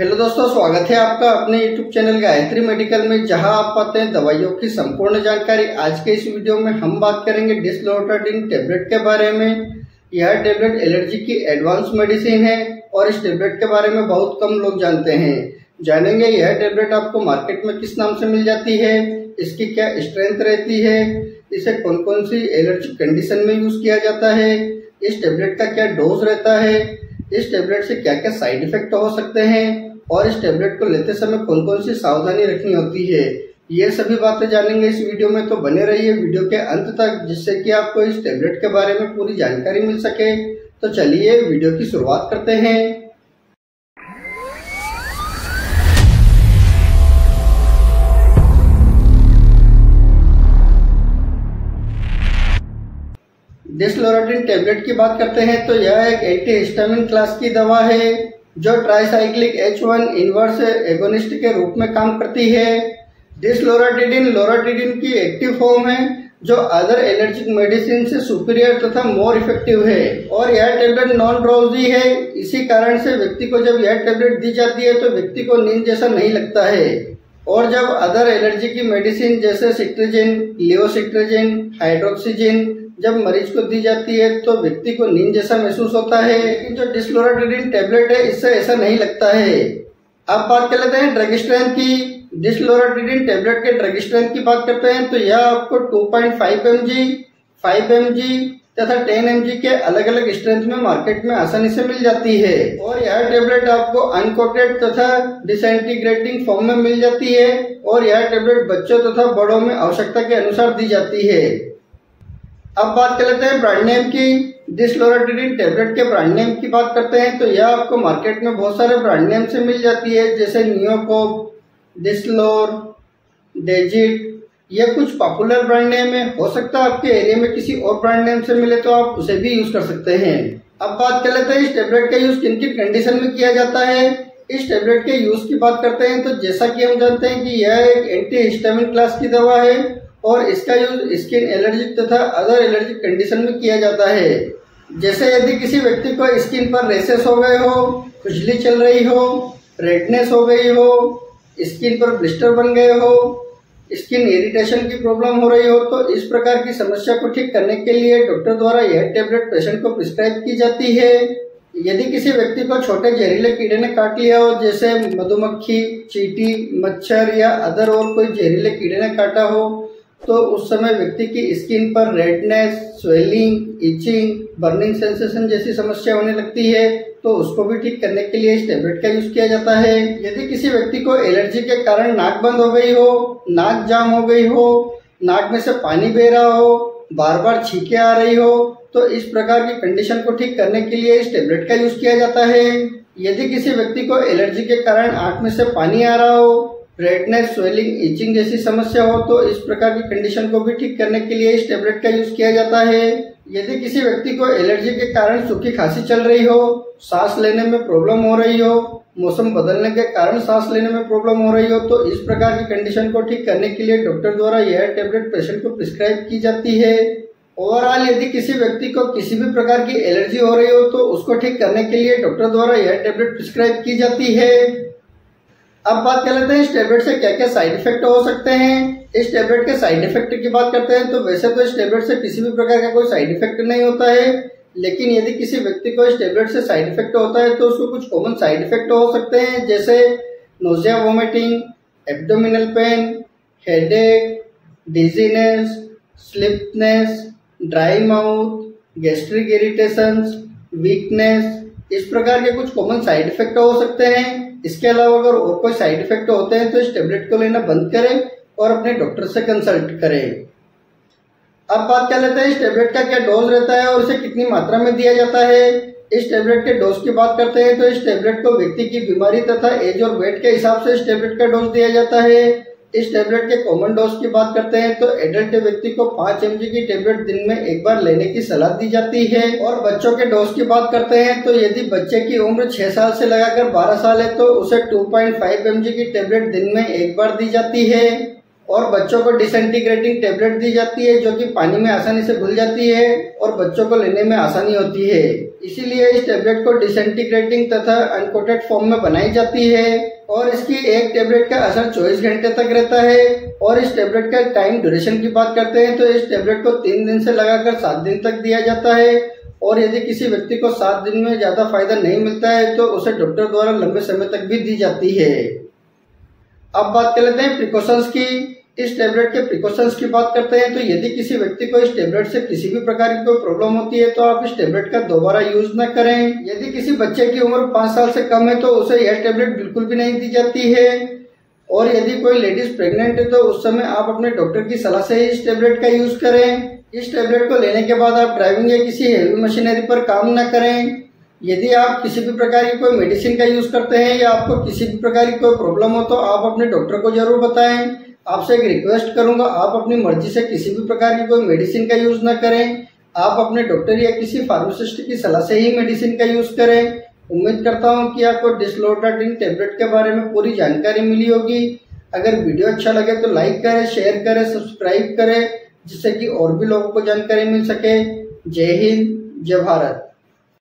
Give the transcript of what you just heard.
Hello दोस्तों, स्वागत है आपका अपने यूट्यूब चैनल गायत्री मेडिकल में, जहाँ आप पाते हैं दवाइयों की संपूर्ण जानकारी। आज के इस वीडियो में हम बात करेंगे डिसलोटाडिन टेबलेट के बारे में। यह टेबलेट एलर्जी की एडवांस मेडिसिन है और इस टेबलेट के बारे में बहुत कम लोग जानते हैं। जानेंगे यह टेबलेट आपको मार्केट में किस नाम से मिल जाती है, इसकी क्या स्ट्रेंथ रहती है, इसे कौन कौन सी एलर्जी कंडीशन में यूज़ किया जाता है, इस टेबलेट का क्या डोज रहता है, इस टेबलेट से क्या क्या साइड इफ़ेक्ट हो सकते हैं और इस टेबलेट को लेते समय कौन कौन सी सावधानी रखनी होती है, ये सभी बातें जानेंगे इस वीडियो में। तो बने रहिए वीडियो के अंत तक, जिससे कि आपको इस टेबलेट के बारे में पूरी जानकारी मिल सके। तो चलिए वीडियो की शुरुआत करते हैं। डिस्लोराडिन टेबलेट की बात करते हैं तो यह एक एंटी हिस्टामिन क्लास की दवा है। जो tricyclic H one inverse agonist के रूप में काम करती है डिसलोराटिडिन लोराटिडिन की एक्टिव फॉर्म है, जो अदर एलर्जिक मेडिसिन से सुपीरियर तथा मोर इफ़ेक्टिव है। और यह टेबलेट नॉन ड्रोजी है, इसी कारण से व्यक्ति को जब यह टेबलेट दी जाती है तो व्यक्ति को नींद जैसा नहीं लगता है। और जब अदर एलर्जी की मेडिसिन जैसे सिट्रिजिन लियोसिट्रिजिन हाइड्रोक्सीजिन जब मरीज़ को दी जाती है तो व्यक्ति को नींद जैसा महसूस होता है लेकिन जो डिस्लोराडिन टेबलेट है, इससे ऐसा नहीं लगता है। अब बात कर लेते हैं ड्रग स्ट्रेंथ की। डिस्लोराडिन टेबलेट के ड्रग स्ट्रेंथ की बात करते हैं तो यह आपको 2.5 mg 5 mg तथा 10 mg के अलग अलग स्ट्रेंथ में मार्केट में आसानी से मिल जाती है। और यह टेबलेट आपको अनकोटेड तथा डिसइंटीग्रेटिंग फॉर्म में मिल जाती है और यह टेबलेट बच्चों तथा बड़ों में आवश्यकता के अनुसार दी जाती है। अब बात कर लेते हैं ब्रांड नेम की। डिसलोराटिडिन टेबलेट के ब्रांड नेम की बात करते हैं तो यह आपको मार्केट में बहुत सारे ब्रांड नेम से मिल जाती है, जैसे नियोकोप डिस्लोर डेजिट ये कुछ पॉपुलर ब्रांड नेम है। हो सकता है आपके एरिया में किसी और ब्रांड नेम से मिले तो आप उसे भी यूज़ कर सकते हैं। अब बात कर लेते हैं, इस टेबलेट का यूज़ किन किन कंडीशन में किया जाता है? इस टेबलेट के यूज़ की बात करते हैं तो जैसा कि हम जानते हैं कि यह एक एंटी हिस्टामिन क्लास की दवा है। और इसका यूज़ स्किन एलर्जी तथा अदर एलर्जी कंडीशन में किया जाता है। जैसे यदि किसी व्यक्ति को स्किन पर रेसेस हो गए हो, खुजली चल रही हो रेडनेस हो गई हो स्किन पर ब्लिस्टर बन गए हो स्किन इरिटेशन की प्रॉब्लम हो रही हो तो इस प्रकार की समस्या को ठीक करने के लिए डॉक्टर द्वारा यह टेबलेट पेशेंट को प्रिस्क्राइब की जाती है। यदि किसी व्यक्ति को छोटे जहरीले कीड़े ने काट लिया हो, जैसे मधुमक्खी, चीटी, मच्छर या अदर और कोई जहरीले कीड़े ने काटा हो तो उस समय व्यक्ति की स्किन पर redness swelling itching burning sensation जैसी समस्या होने लगती है तो उसको भी ठीक करने के लिए इस टेबलेट का यूज़ किया जाता है। यदि किसी व्यक्ति को एलर्जी के कारण नाक बंद हो गई हो, नाक जाम हो गई हो, नाक में से पानी बह रहा हो बार बार छीके आ रही हो तो इस प्रकार की कंडीशन को ठीक करने के लिए इस टेबलेट का यूज़ किया जाता है। यदि किसी व्यक्ति को एलर्जी के कारण आँख में से पानी आ रहा हो रेडनेस स्वेलिंग इचिंग जैसी समस्या हो तो इस प्रकार की कंडीशन को भी ठीक करने के लिए इस टेबलेट का यूज़ किया जाता है। यदि किसी व्यक्ति को एलर्जी के कारण सूखी खांसी चल रही हो, सांस लेने में प्रॉब्लम हो रही हो, मौसम बदलने के कारण सांस लेने में प्रॉब्लम हो रही हो तो इस प्रकार की कंडीशन को ठीक करने के लिए डॉक्टर द्वारा यह टेबलेट पेशेंट को प्रिस्क्राइब की जाती है। ओवरऑल यदि किसी व्यक्ति को किसी भी प्रकार की एलर्जी हो रही हो तो उसको ठीक करने के लिए डॉक्टर द्वारा यह टेबलेट प्रिस्क्राइब की जाती है। अब बात कर लेते हैं इस टेबलेट से क्या क्या साइड इफ़ेक्ट हो सकते हैं। इस टेबलेट के साइड इफ़ेक्ट की बात करते हैं तो वैसे तो इस टेबलेट से किसी भी प्रकार का कोई साइड इफ़ेक्ट नहीं होता है। लेकिन यदि किसी व्यक्ति को इस टेबलेट से साइड इफ़ेक्ट होता है तो उसको कुछ कॉमन साइड इफ़ेक्ट हो सकते हैं, जैसे nausea vomiting abdominal pain headache dizziness sleepiness dry mouth gastric irritation weakness इस प्रकार के कुछ कॉमन साइड इफ़ेक्ट हो सकते हैं। इसके अलावा अगर और कोई साइड इफ़ेक्ट होते हैं तो इस टेबलेट को लेना बंद करें और अपने डॉक्टर से कंसल्ट करें। अब बात कर लेते हैं, इस टेबलेट का क्या डोज रहता है और इसे कितनी मात्रा में दिया जाता है? इस टेबलेट के डोज की बात करते हैं तो इस टेबलेट को व्यक्ति की बीमारी तथा एज और वेट के हिसाब से इस टेबलेट का डोज दिया जाता है। इस टेबलेट के कॉमन डोज की बात करते हैं तो एडल्ट व्यक्ति को पाँच एम की टेबलेट दिन में एक बार लेने की सलाह दी जाती है। और बच्चों के डोज की बात करते हैं तो यदि बच्चे की उम्र छह साल से लगाकर बारह साल है तो उसे टू पॉइंट फाइव एम की टेबलेट दिन में एक बार दी जाती है। और बच्चों को डिसएंटीग्रेटिंग टेबलेट दी जाती है, जो कि पानी में आसानी से घुल जाती है और बच्चों को लेने में आसानी होती है। इसीलिए इस टेबलेट को डिसएंटीग्रेटिंग तथा अनकोटेड फॉर्म में बनाई जाती है और इसकी एक टेबलेट का असर 24 घंटे तक रहता है। और इस टेबलेट का टाइम ड्यूरेशन की बात करते हैं तो इस टेबलेट को तीन दिन से लगाकर सात दिन तक दिया जाता है। और यदि किसी व्यक्ति को सात दिन में ज़्यादा फ़ायदा नहीं मिलता है तो उसे डॉक्टर द्वारा लंबे समय तक भी दी जाती है। अब बात कर लेते हैं प्रिकॉशंस की। इस टेबलेट के प्रिकॉशंस की बात करते हैं तो यदि किसी व्यक्ति को इस टेबलेट से किसी भी प्रकार की कोई प्रॉब्लम होती है तो आप इस टेबलेट का दोबारा यूज़ न करें। यदि किसी बच्चे की उम्र पाँच साल से कम है तो उसे यह टेबलेट बिल्कुल भी नहीं दी जाती है। और यदि कोई लेडीज़ प्रेग्नेंट है तो उस समय आप अपने डॉक्टर की सलाह से ही इस टेबलेट का यूज़ करें। इस टेबलेट को लेने के बाद आप ड्राइविंग या किसी हेवी मशीनरी पर काम न करें। यदि आप किसी भी प्रकार की कोई मेडिसिन का यूज़ करते हैं, या आपको किसी भी प्रकार की कोई प्रॉब्लम हो तो आप अपने डॉक्टर को ज़रूर बताएँ। आपसे एक रिक्वेस्ट करूँगा, आप अपनी मर्ज़ी से किसी भी प्रकार की कोई मेडिसिन का यूज़ न करें। आप अपने डॉक्टर या किसी फार्मासिस्ट की सलाह से ही मेडिसिन का यूज़ करें। उम्मीद करता हूँ कि आपको डिसलोटाटिन टेबलेट के बारे में पूरी जानकारी मिली होगी। अगर वीडियो अच्छा लगे तो लाइक करें शेयर करें सब्सक्राइब करें, जिससे कि और भी लोगों को जानकारी मिल सके। जय हिंद, जय भारत।